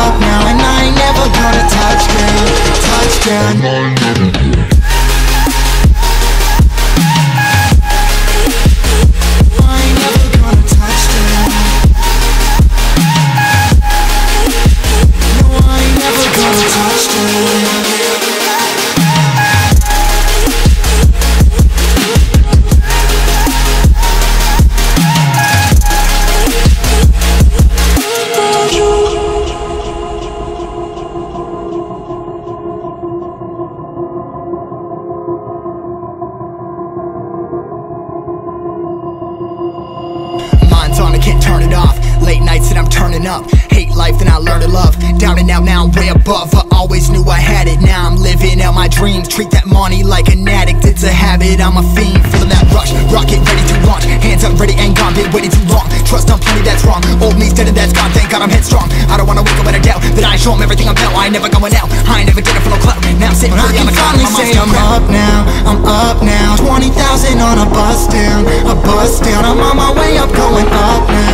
up now. And I ain't never gonna touch down, touch down. And I'm turning up. Hate life, then I learn to love. Down and out, now I'm way above. I always knew I had it. Now I'm living out my dreams. Treat that money like an addict. It's a habit. I'm a fiend, feeling that rush. Rocket ready to launch. Hands up, ready and gone. Been waiting too long. Trust on plenty, that's wrong. Old me's dead and that's gone. Thank God I'm headstrong. I don't wanna wake up in a doubt that I show 'em everything I'm about. I ain't never going out. I ain't never getting for no clout. Now I'm sitting pretty the finally say I'm still up now, I'm up now 20,000 on a bus down, a bus down I'm on my way up, going up now,